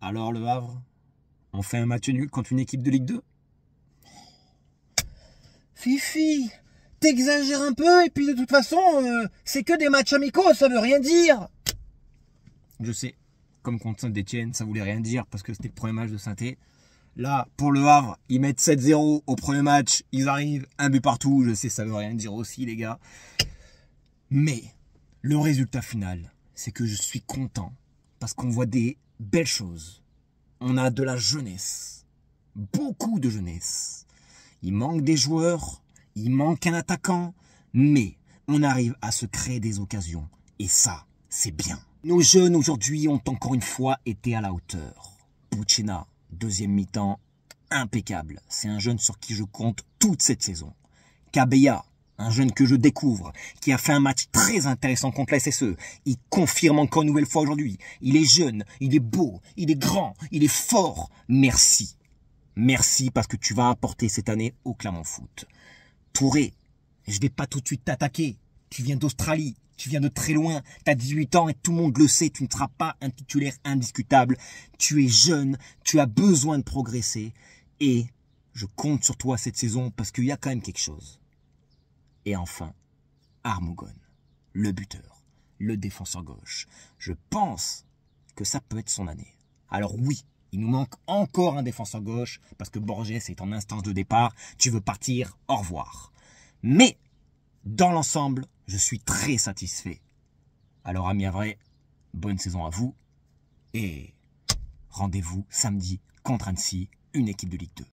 Alors le Havre On fait un match nul contre une équipe de Ligue 2 Fifi, t'exagères un peu et puis de toute façon, euh, c'est que des matchs amicaux, ça veut rien dire. Je sais, comme contre Saint-Etienne, ça voulait rien dire parce que c'était le premier match de saint Là, pour le Havre, ils mettent 7-0 au premier match, ils arrivent, un but partout, je sais, ça veut rien dire aussi, les gars. Mais, le résultat final, c'est que je suis content parce qu'on voit des belles choses. On a de la jeunesse, beaucoup de jeunesse. Il manque des joueurs, il manque un attaquant, mais on arrive à se créer des occasions. Et ça, c'est bien. Nos jeunes aujourd'hui ont encore une fois été à la hauteur. Puccina, deuxième mi-temps, impeccable. C'est un jeune sur qui je compte toute cette saison. Kabeya, un jeune que je découvre, qui a fait un match très intéressant contre la SSE. Il confirme encore une nouvelle fois aujourd'hui. Il est jeune, il est beau, il est grand, il est fort. Merci. Merci parce que tu vas apporter cette année au Clermont Foot. Touré, je vais pas tout de suite t'attaquer. Tu viens d'Australie, tu viens de très loin, tu as 18 ans et tout le monde le sait, tu ne seras pas un titulaire indiscutable. Tu es jeune, tu as besoin de progresser et je compte sur toi cette saison parce qu'il y a quand même quelque chose. Et enfin, Armogon, le buteur, le défenseur gauche. Je pense que ça peut être son année. Alors oui, il nous manque encore un défenseur gauche parce que Borges est en instance de départ. Tu veux partir, au revoir. Mais, dans l'ensemble, je suis très satisfait. Alors, amis vrai, bonne saison à vous et rendez-vous samedi contre Annecy, une équipe de Ligue 2.